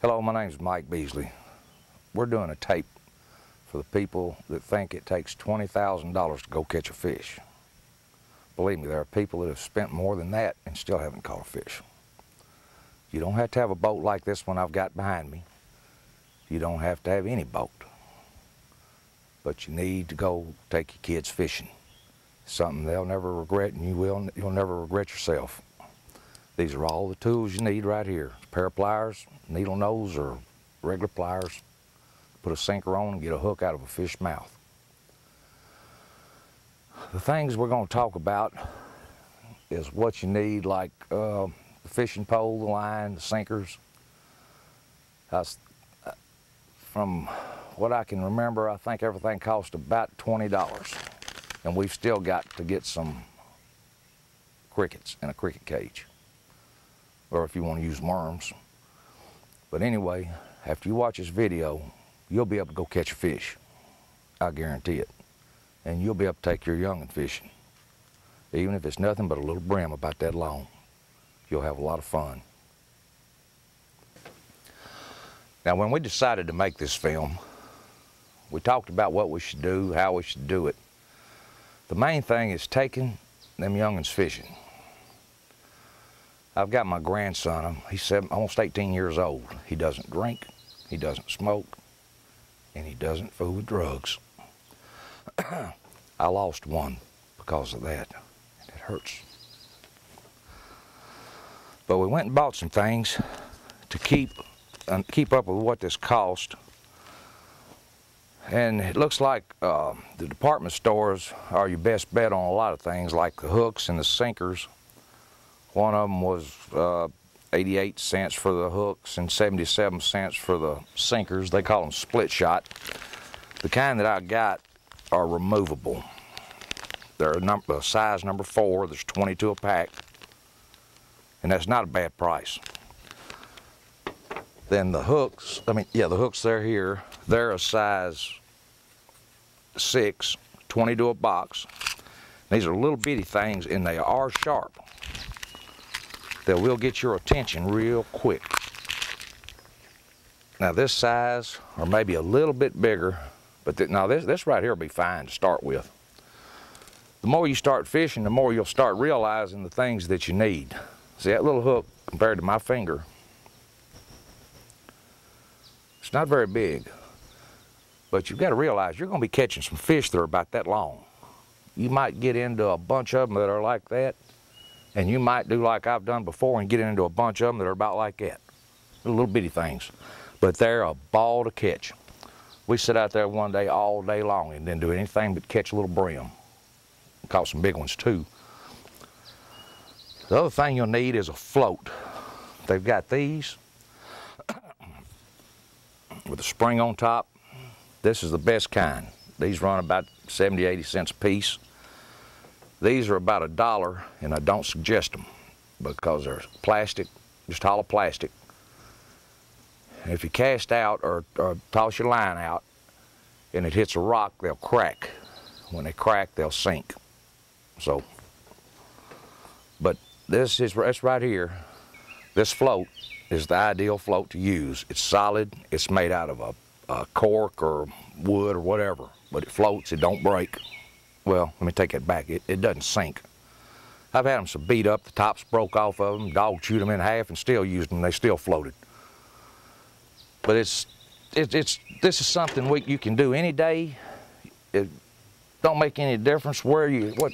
Hello, my name is Mike Beazley. We're doing a tape for the people that think it takes $20,000 to go catch a fish. Believe me, there are people that have spent more than that and still haven't caught a fish. You don't have to have a boat like this one I've got behind me. You don't have to have any boat. But you need to go take your kids fishing. Something they'll never regret and you will, you'll never regret yourself. These are all the tools you need right here. A pair of pliers, needle nose or regular pliers. Put a sinker on and get a hook out of a fish mouth. The things we're going to talk about is what you need like uh, the fishing pole, the line, the sinkers. Uh, from what I can remember, I think everything cost about $20. And we've still got to get some crickets in a cricket cage or if you want to use worms. But anyway, after you watch this video, you'll be able to go catch a fish. I guarantee it. And you'll be able to take your youngin' fishing. Even if it's nothing but a little brim about that long, you'll have a lot of fun. Now, when we decided to make this film, we talked about what we should do, how we should do it. The main thing is taking them youngins fishing. I've got my grandson, he's seven, almost 18 years old. He doesn't drink, he doesn't smoke, and he doesn't fool with drugs. I lost one because of that. It hurts. But we went and bought some things to keep uh, keep up with what this cost. And it looks like uh, the department stores are your best bet on a lot of things like the hooks and the sinkers one of them was uh, 88 cents for the hooks and 77 cents for the sinkers. They call them split shot. The kind that I got are removable. They're number, size number four. There's 22 a pack. And that's not a bad price. Then the hooks, I mean, yeah, the hooks they're here. They're a size six, 20 to a box. These are little bitty things and they are sharp that will get your attention real quick. Now this size, or maybe a little bit bigger, but th now this, this right here will be fine to start with. The more you start fishing, the more you'll start realizing the things that you need. See that little hook compared to my finger, it's not very big, but you've got to realize you're going to be catching some fish that are about that long. You might get into a bunch of them that are like that, and you might do like I've done before and get into a bunch of them that are about like that. Little bitty things. But they're a ball to catch. We sit out there one day all day long and didn't do anything but catch a little brim. Caught some big ones too. The other thing you'll need is a float. They've got these with a spring on top. This is the best kind. These run about 70, 80 cents a piece. These are about a dollar, and I don't suggest them because they're plastic, just hollow plastic. And if you cast out or, or toss your line out and it hits a rock, they'll crack. When they crack, they'll sink. So, but this is it's right here. This float is the ideal float to use. It's solid. It's made out of a, a cork or wood or whatever, but it floats. It don't break well, let me take it back. It, it doesn't sink. I've had them so beat up, the tops broke off of them, dog chewed them in half and still used them, they still floated. But it's, it, it's, this is something we, you can do any day. It don't make any difference where you, what,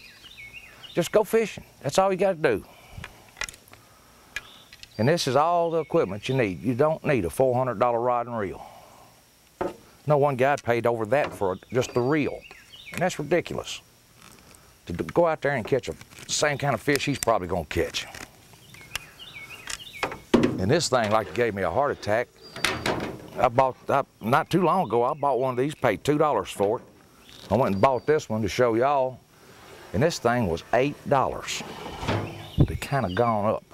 just go fishing. That's all you got to do. And this is all the equipment you need. You don't need a $400 rod and reel. No one guy paid over that for just the reel. And that's ridiculous. To go out there and catch the same kind of fish he's probably gonna catch. And this thing like gave me a heart attack. I bought, I, not too long ago, I bought one of these, paid $2 for it. I went and bought this one to show y'all. And this thing was $8. They kind of gone up.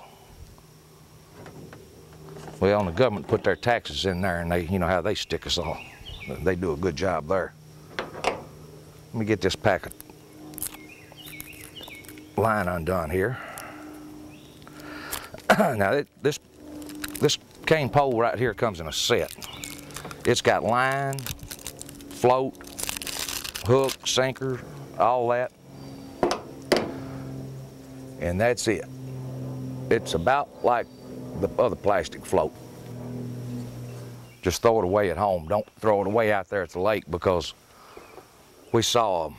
Well, and the government put their taxes in there and they, you know how they stick us all. They do a good job there. Let me get this packet line undone here. now it, this this cane pole right here comes in a set. It's got line, float, hook, sinker, all that. And that's it. It's about like the other plastic float. Just throw it away at home. Don't throw it away out there at the lake because we saw a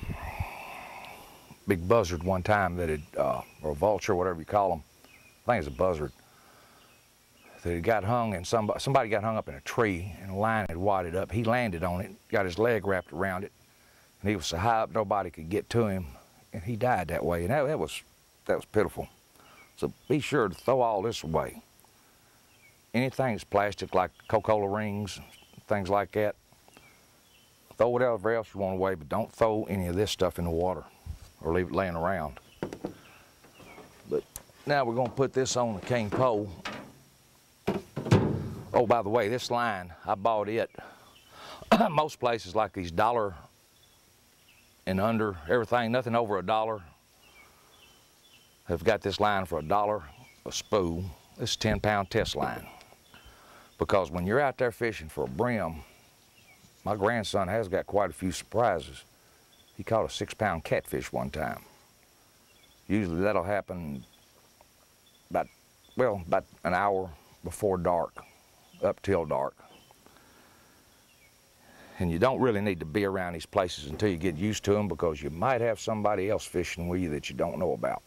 big buzzard one time that had, uh, or a vulture, whatever you call them. I think it's a buzzard. That had got hung and somebody, somebody got hung up in a tree and a line had wadded up. He landed on it, got his leg wrapped around it, and he was so high up nobody could get to him, and he died that way. And that, that was that was pitiful. So be sure to throw all this away. Anything that's plastic like Coca-Cola rings, things like that, throw whatever else you want away, but don't throw any of this stuff in the water or leave it laying around. But now we're gonna put this on the cane pole. Oh, by the way, this line, I bought it. Most places like these dollar and under, everything, nothing over a dollar, have got this line for a dollar a spool. This 10 pound test line. Because when you're out there fishing for a brim, my grandson has got quite a few surprises. He caught a six pound catfish one time. Usually that'll happen about, well, about an hour before dark, up till dark. And you don't really need to be around these places until you get used to them because you might have somebody else fishing with you that you don't know about.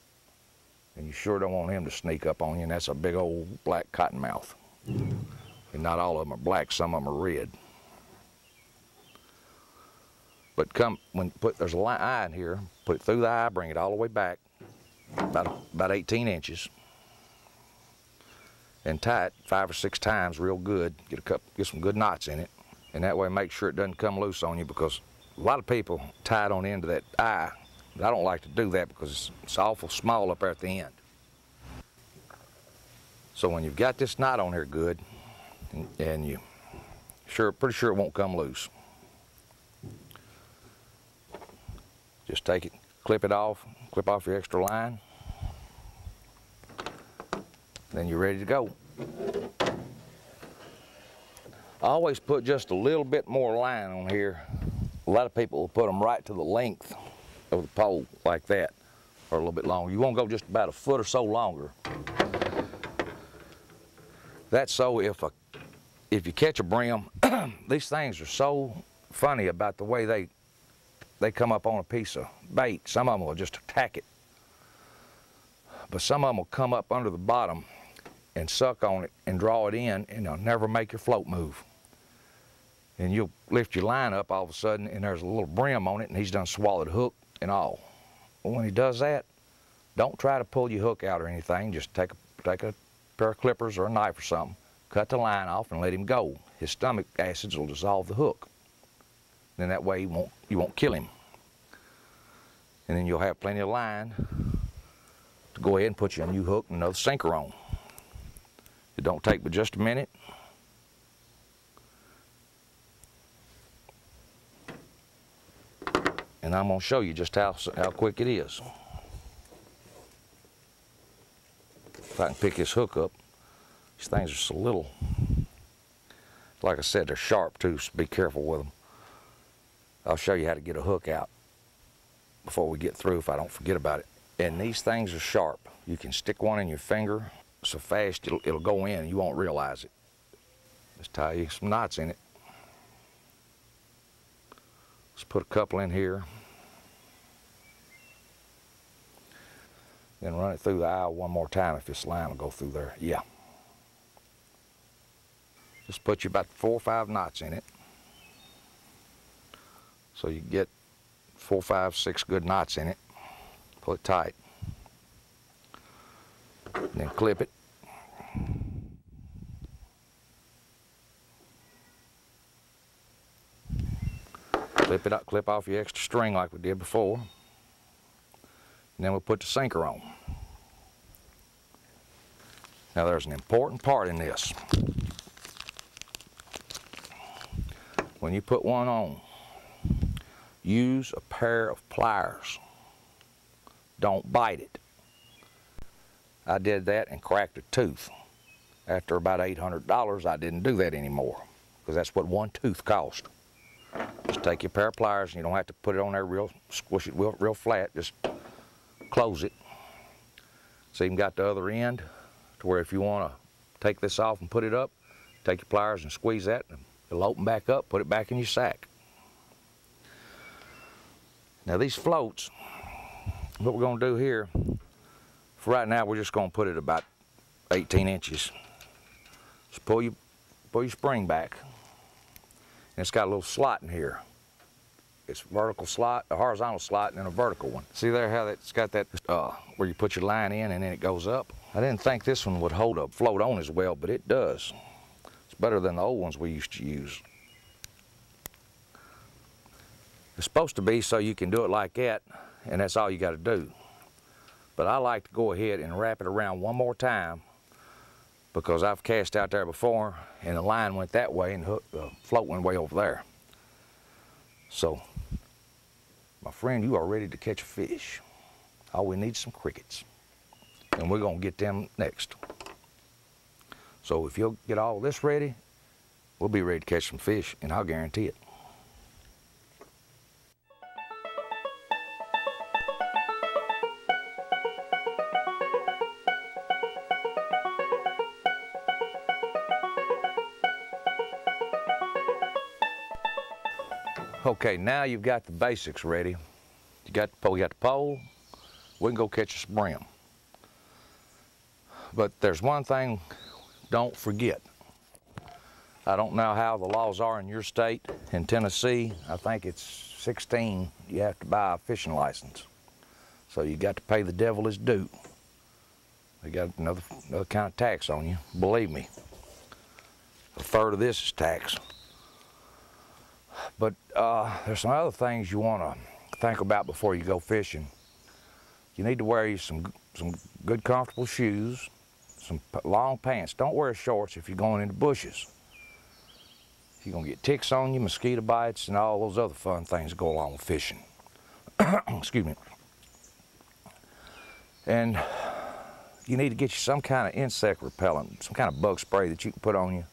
And you sure don't want him to sneak up on you, and that's a big old black cottonmouth. And not all of them are black, some of them are red. But come, when put, there's a eye in here, put it through the eye, bring it all the way back, about, about 18 inches, and tie it five or six times real good, get a couple, get some good knots in it, and that way make sure it doesn't come loose on you because a lot of people tie it on the end of that eye but I don't like to do that because it's, it's awful small up there at the end. So when you've got this knot on here good, and, and you sure, pretty sure it won't come loose. Just take it, clip it off, clip off your extra line. Then you're ready to go. I always put just a little bit more line on here. A lot of people will put them right to the length of the pole like that, or a little bit longer. You want to go just about a foot or so longer. That's so if a if you catch a brim, these things are so funny about the way they they come up on a piece of bait. Some of them will just attack it. But some of them will come up under the bottom and suck on it and draw it in and they'll never make your float move. And you'll lift your line up all of a sudden and there's a little brim on it and he's done swallowed hook and all. when he does that, don't try to pull your hook out or anything. Just take a, take a pair of clippers or a knife or something, cut the line off and let him go. His stomach acids will dissolve the hook. Then that way you won't, you won't kill him. And then you'll have plenty of line to go ahead and put your new hook and another sinker on. It don't take but just a minute. And I'm going to show you just how, how quick it is. If I can pick this hook up, these things are so little. Like I said, they're sharp too, so be careful with them. I'll show you how to get a hook out before we get through if I don't forget about it. And these things are sharp. You can stick one in your finger so fast it'll, it'll go in and you won't realize it. Let's tie you some knots in it. Let's put a couple in here. Then run it through the aisle one more time if this line will go through there. Yeah. Just put you about four or five knots in it. So you get four, five, six good knots in it. Pull it tight. And then clip it. Clip it up, clip off your extra string like we did before. And then we'll put the sinker on. Now there's an important part in this. When you put one on, use a pair of pliers. Don't bite it. I did that and cracked a tooth. after about $800, I didn't do that anymore because that's what one tooth cost. Just take your pair of pliers and you don't have to put it on there real, squish it real, real flat, just close it. So you got the other end to where if you want to take this off and put it up, take your pliers and squeeze that and it'll open back up, put it back in your sack. Now these floats, what we're going to do here, for right now we're just going to put it about 18 inches. Just pull your, pull your spring back. And it's got a little slot in here. It's vertical slot, a horizontal slot, and then a vertical one. See there how it's got that, uh, where you put your line in and then it goes up? I didn't think this one would hold a float on as well, but it does. It's better than the old ones we used to use. It's supposed to be so you can do it like that, and that's all you got to do. But I like to go ahead and wrap it around one more time because I've cast out there before and the line went that way and the uh, float went way over there. So, my friend, you are ready to catch a fish. All we need is some crickets. And we're gonna get them next. So if you'll get all this ready, we'll be ready to catch some fish and I'll guarantee it. Okay, now you've got the basics ready. You got the pole, you got the pole, we can go catch a brim. But there's one thing, don't forget. I don't know how the laws are in your state. In Tennessee, I think it's 16, you have to buy a fishing license. So you got to pay the devil his due. They got another, another kind of tax on you, believe me. A third of this is tax. Uh, there's some other things you want to think about before you go fishing. You need to wear you some some good comfortable shoes, some long pants. Don't wear shorts if you're going into bushes. You're gonna get ticks on you, mosquito bites, and all those other fun things that go along with fishing. Excuse me. And you need to get you some kind of insect repellent, some kind of bug spray that you can put on you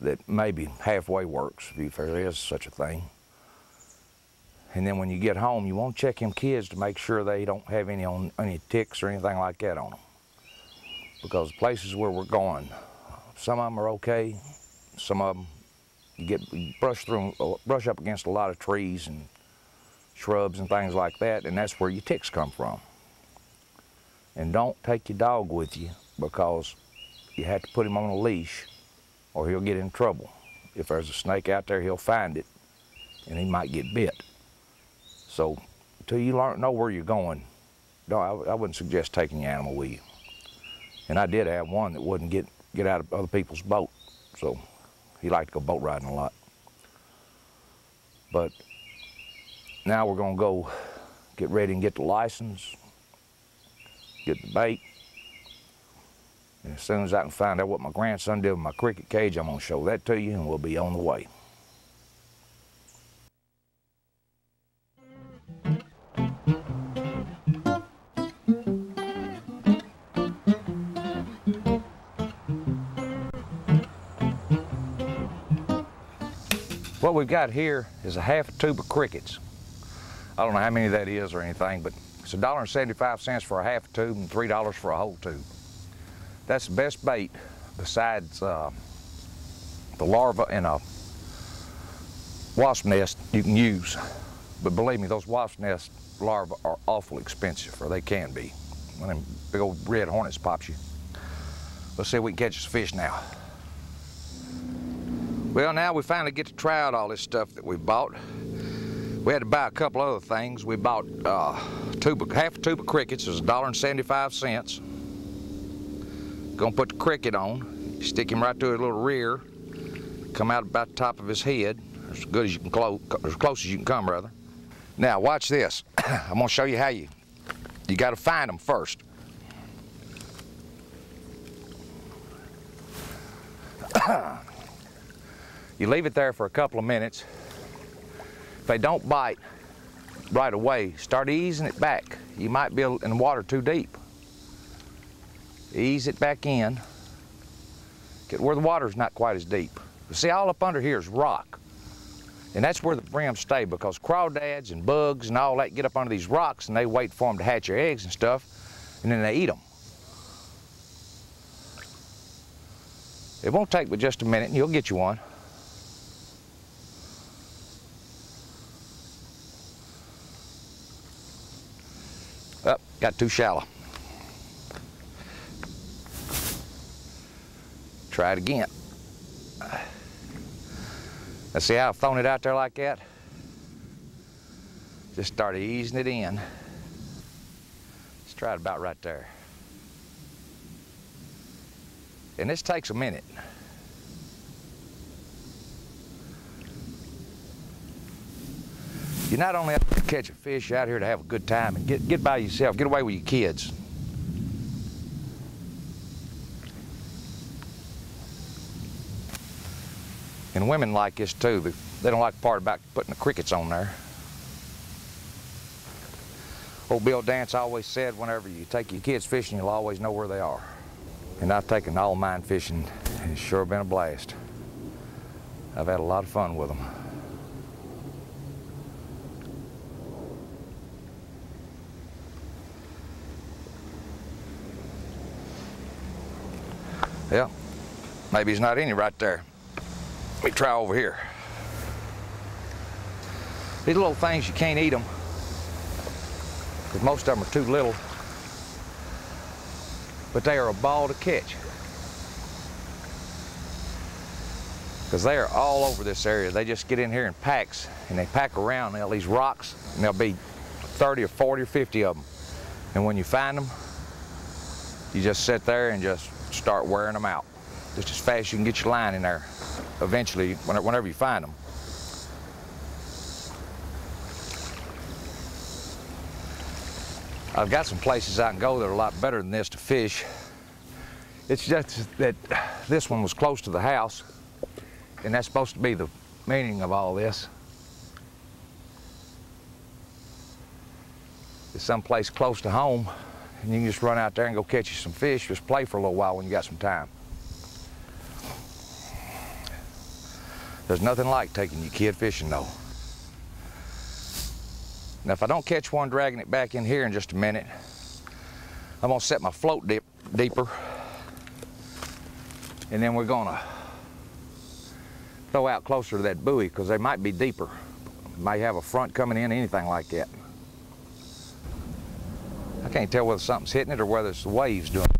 that maybe halfway works, if there is such a thing. And then when you get home, you want to check them kids to make sure they don't have any on any ticks or anything like that on them. Because places where we're going, some of them are okay, some of them you get you brush through, uh, brush up against a lot of trees and shrubs and things like that, and that's where your ticks come from. And don't take your dog with you because you have to put him on a leash or he'll get in trouble. If there's a snake out there, he'll find it and he might get bit. So until you learn, know where you're going, no, I, I wouldn't suggest taking your animal with you. And I did have one that wouldn't get, get out of other people's boat. So he liked to go boat riding a lot. But now we're gonna go get ready and get the license, get the bait, as soon as I can find out what my grandson did with my cricket cage, I'm going to show that to you and we'll be on the way. What we've got here is a half a tube of crickets. I don't know how many that is or anything, but it's $1.75 for a half tube and $3 for a whole tube. That's the best bait besides uh, the larva in a wasp nest you can use. But believe me, those wasp nest larvae are awful expensive, or they can be. When them big old red hornets pops you. Let's see if we can catch us fish now. Well, now we finally get to try out all this stuff that we bought. We had to buy a couple other things. We bought uh, half a tube of crickets. It was $1.75. Gonna put the cricket on, stick him right to his little rear, come out about the top of his head, as good as you can close, as close as you can come, rather. Now watch this. I'm gonna show you how you, you gotta find them first. you leave it there for a couple of minutes. If they don't bite right away, start easing it back. You might be in water too deep ease it back in, get where the water's not quite as deep. See, all up under here is rock. And that's where the brims stay because crawdads and bugs and all that get up under these rocks and they wait for them to hatch their eggs and stuff, and then they eat them. It won't take but just a minute and you'll get you one. Up, oh, got too shallow. Try it again. Now see how I've thrown it out there like that? Just started easing it in. Let's try it about right there. And this takes a minute. You not only have to catch a fish out here to have a good time and get, get by yourself, get away with your kids. And women like this too. They don't like the part about putting the crickets on there. Old Bill Dance always said whenever you take your kids fishing, you'll always know where they are. And I've taken all mine fishing, and it's sure been a blast. I've had a lot of fun with them. Yeah, maybe he's not any right there. Me try over here. These little things, you can't eat them because most of them are too little. But they are a ball to catch. Because they are all over this area. They just get in here in packs and they pack around all these rocks and there'll be 30 or 40 or 50 of them. And when you find them, you just sit there and just start wearing them out. Just as fast as you can get your line in there eventually, whenever you find them. I've got some places I can go that are a lot better than this to fish. It's just that this one was close to the house, and that's supposed to be the meaning of all this. It's someplace close to home, and you can just run out there and go catch you some fish, just play for a little while when you got some time. There's nothing like taking your kid fishing though. Now if I don't catch one dragging it back in here in just a minute, I'm gonna set my float dip deeper and then we're gonna throw out closer to that buoy because they might be deeper. Might have a front coming in, anything like that. I can't tell whether something's hitting it or whether it's the waves doing it.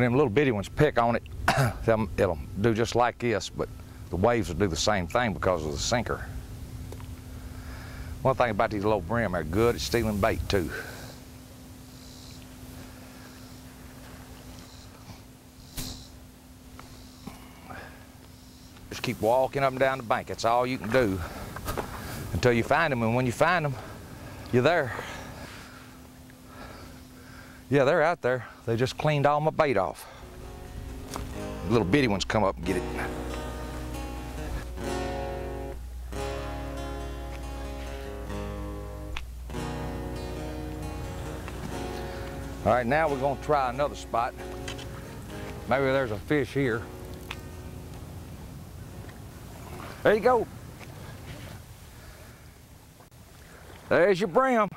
When them little bitty ones pick on it, it'll do just like this, but the waves will do the same thing because of the sinker. One thing about these little brim, they're good at stealing bait too. Just keep walking up and down the bank. That's all you can do until you find them. And when you find them, you're there. Yeah, they're out there. They just cleaned all my bait off. The little bitty ones come up and get it. All right, now we're gonna try another spot. Maybe there's a fish here. There you go. There's your brim.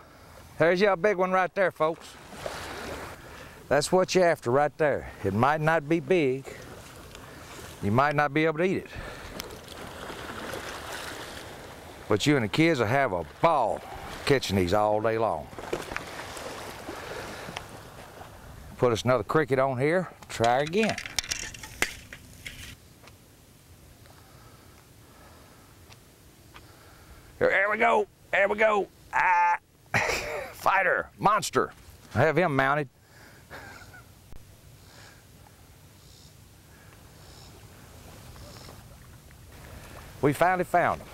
There's your big one right there, folks. That's what you're after right there. It might not be big. You might not be able to eat it. But you and the kids will have a ball catching these all day long. Put us another cricket on here, try again. There we go, there we go. Ah, fighter, monster. I have him mounted. We finally found them.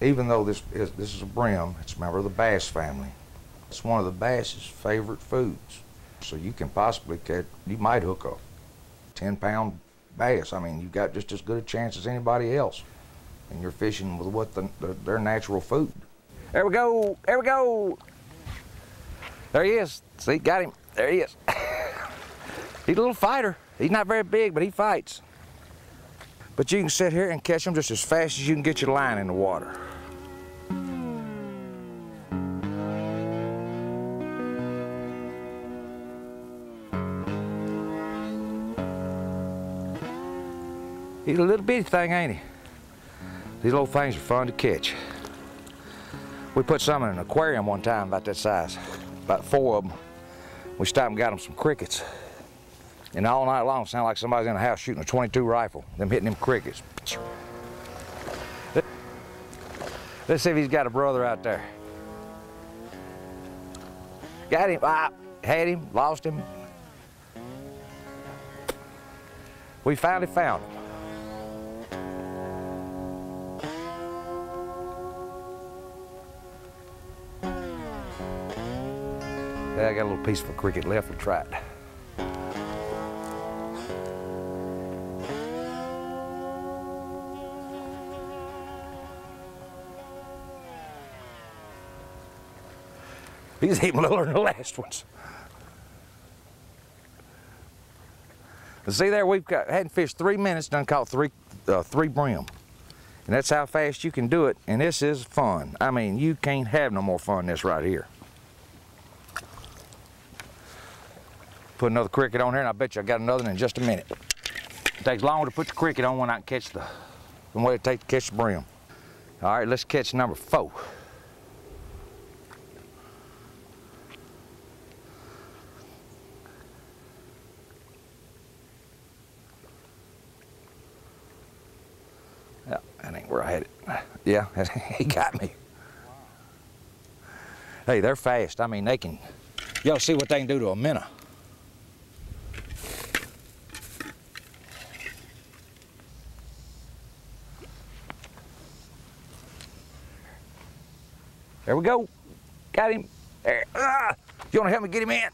Even though this is, this is a brim, it's a member of the bass family. It's one of the bass's favorite foods. So you can possibly catch, you might hook a 10 pound bass. I mean, you've got just as good a chance as anybody else. And you're fishing with what the, the, their natural food. There we go. There we go. There he is. See, got him. There he is. He's a little fighter. He's not very big, but he fights. But you can sit here and catch them just as fast as you can get your line in the water. He's a little bitty thing, ain't he? These little things are fun to catch. We put some in an aquarium one time about that size, about four of them. We stopped and got them some crickets. And all night long, it sounded like somebody's in the house shooting a 22 rifle, them hitting them crickets. Let's see if he's got a brother out there. Got him, ah, had him, lost him. We finally found him. Yeah, I got a little piece of a cricket left, we'll try it. He's even littler than the last ones. See there, we've got, hadn't fished three minutes, done caught three, uh, three brim. And that's how fast you can do it, and this is fun. I mean, you can't have no more fun this right here. Put another cricket on here, and I bet you I got another one in just a minute. It takes longer to put the cricket on when I can catch the, than what it takes to catch the brim. All right, let's catch number four. Yeah, that ain't where I had it. Yeah, he got me. Hey, they're fast. I mean, they can, y'all see what they can do to a minnow. There we go. Got him. There. Ah, you want to help me get him in?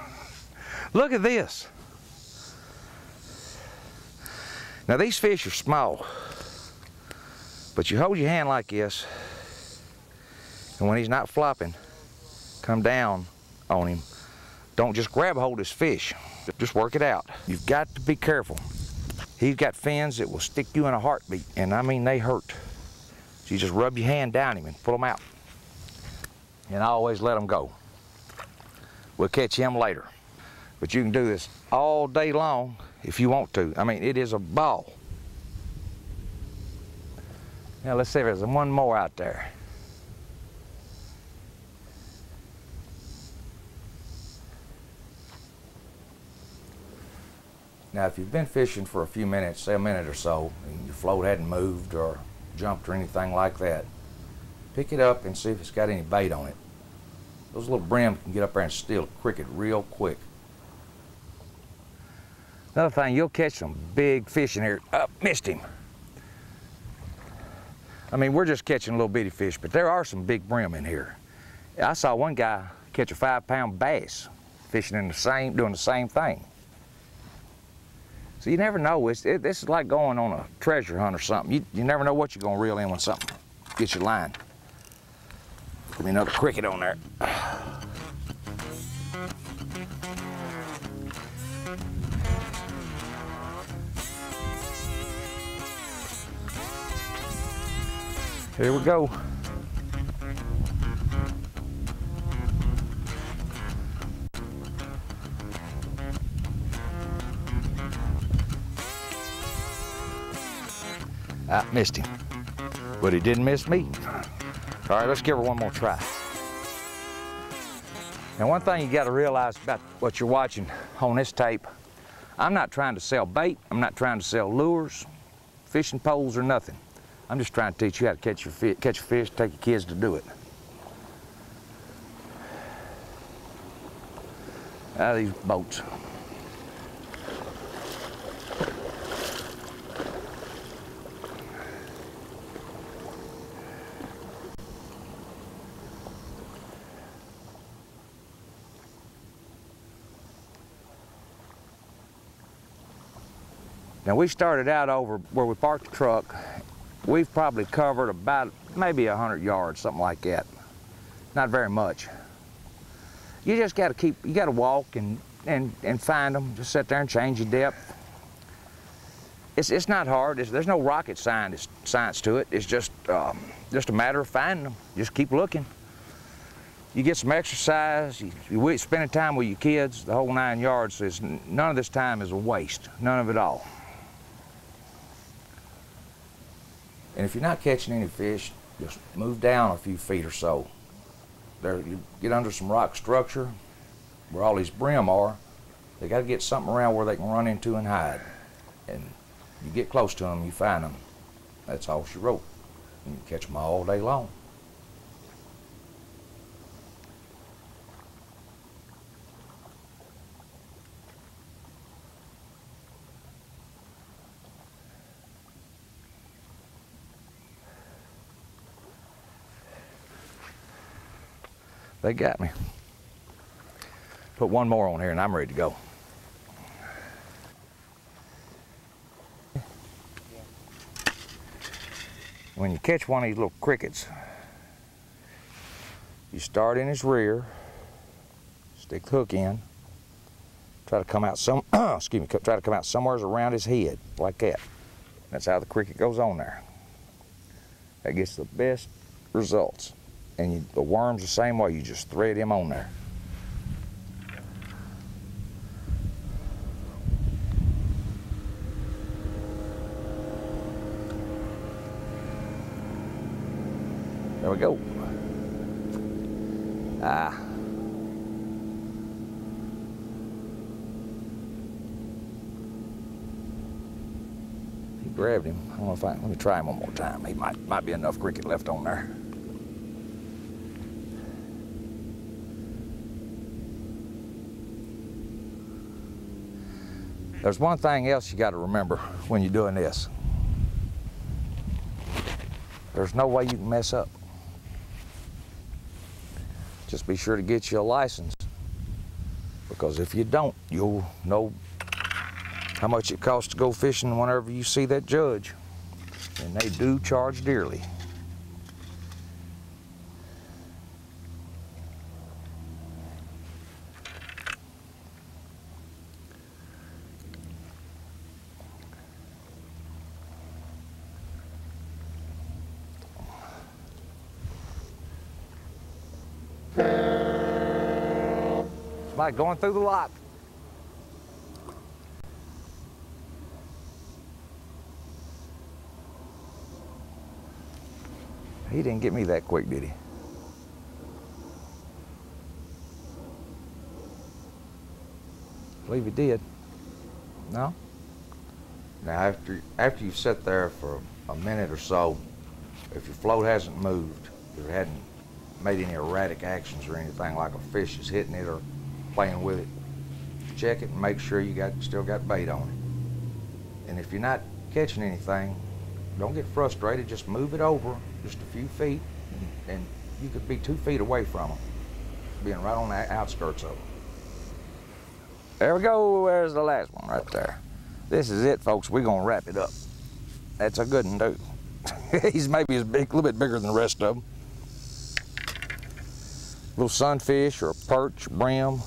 Look at this. Now these fish are small, but you hold your hand like this, and when he's not flopping, come down on him. Don't just grab hold of this fish. Just work it out. You've got to be careful. He's got fins that will stick you in a heartbeat, and I mean they hurt. So you just rub your hand down him and pull him out and always let them go. We'll catch him later. But you can do this all day long if you want to. I mean, it is a ball. Now let's see if there's one more out there. Now, if you've been fishing for a few minutes, say a minute or so, and your float hadn't moved or jumped or anything like that, pick it up and see if it's got any bait on it. Those little brims can get up there and steal a cricket real quick. Another thing, you'll catch some big fish in here. Up, oh, missed him. I mean, we're just catching a little bitty fish, but there are some big brim in here. I saw one guy catch a five pound bass fishing in the same, doing the same thing. So you never know. It's, it, this is like going on a treasure hunt or something. You, you never know what you're gonna reel in when something gets your line. Give me another cricket on there. Here we go. I missed him, but he didn't miss me. All right, let's give her one more try. Now, one thing you got to realize about what you're watching on this tape, I'm not trying to sell bait. I'm not trying to sell lures, fishing poles, or nothing. I'm just trying to teach you how to catch, your fish, catch a fish, take your kids to do it. Out of these boats. Now we started out over where we parked the truck. We've probably covered about maybe 100 yards, something like that. Not very much. You just got to keep, you got to walk and, and, and find them. Just sit there and change your depth. It's, it's not hard. It's, there's no rocket science, science to it. It's just, um, just a matter of finding them. Just keep looking. You get some exercise, you, you spending time with your kids, the whole nine yards. Is, none of this time is a waste, none of it all. And if you're not catching any fish, just move down a few feet or so. There, you get under some rock structure where all these brim are. They got to get something around where they can run into and hide. And you get close to them, you find them. That's all she wrote. You can catch them all day long. They got me. Put one more on here and I'm ready to go. When you catch one of these little crickets, you start in his rear, stick the hook in, try to come out some, excuse me, try to come out somewhere around his head, like that. That's how the cricket goes on there. That gets the best results and you, the worm's the same way. You just thread him on there. There we go. Ah. He grabbed him. I don't know if I, let me try him one more time. He might, might be enough cricket left on there. There's one thing else you got to remember when you're doing this. There's no way you can mess up. Just be sure to get you a license because if you don't, you'll know how much it costs to go fishing whenever you see that judge. And they do charge dearly. Like going through the lock. He didn't get me that quick, did he? Believe he did. No? Now after after you sit there for a minute or so, if your float hasn't moved, if it hadn't made any erratic actions or anything like a fish is hitting it or playing with it, check it and make sure you got still got bait on it. And if you're not catching anything, don't get frustrated. Just move it over just a few feet, and, and you could be two feet away from them, being right on the outskirts of them. There we go. There's the last one right there. This is it, folks. We're gonna wrap it up. That's a good one, too. He's maybe a big, little bit bigger than the rest of them. Little sunfish or perch, brim,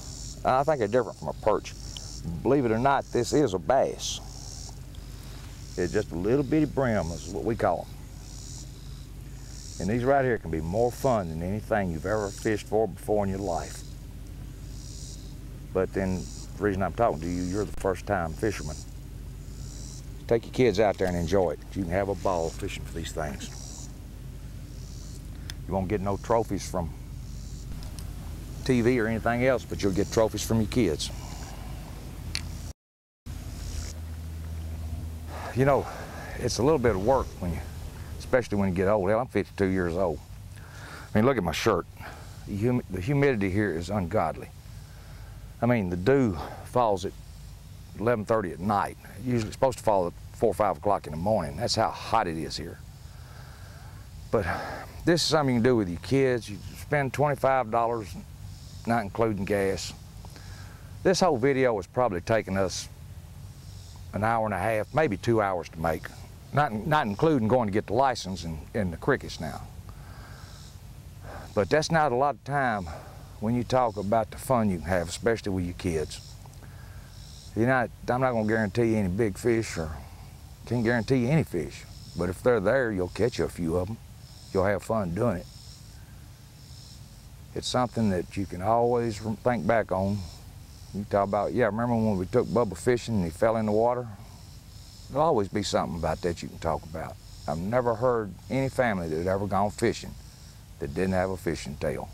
I think they're different from a perch. Believe it or not, this is a bass. It's just a little bitty brim is what we call them. And these right here can be more fun than anything you've ever fished for before in your life. But then the reason I'm talking to you, you're the first time fisherman. Take your kids out there and enjoy it. You can have a ball fishing for these things. You won't get no trophies from TV or anything else, but you'll get trophies from your kids. You know, it's a little bit of work when you, especially when you get old. Hell, I'm 52 years old. I mean, look at my shirt. The, hum the humidity here is ungodly. I mean, the dew falls at 11.30 at night. Usually supposed to fall at 4 or 5 o'clock in the morning. That's how hot it is here. But this is something you can do with your kids. You spend $25 not including gas. This whole video was probably taking us an hour and a half, maybe two hours to make. Not, not including going to get the license in the crickets now. But that's not a lot of time when you talk about the fun you can have, especially with your kids. You're not, I'm not gonna guarantee you any big fish or can't guarantee you any fish. But if they're there, you'll catch a few of them. You'll have fun doing it. It's something that you can always think back on. You talk about, yeah, remember when we took Bubba fishing and he fell in the water? There'll always be something about that you can talk about. I've never heard any family that had ever gone fishing that didn't have a fishing tale.